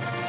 Thank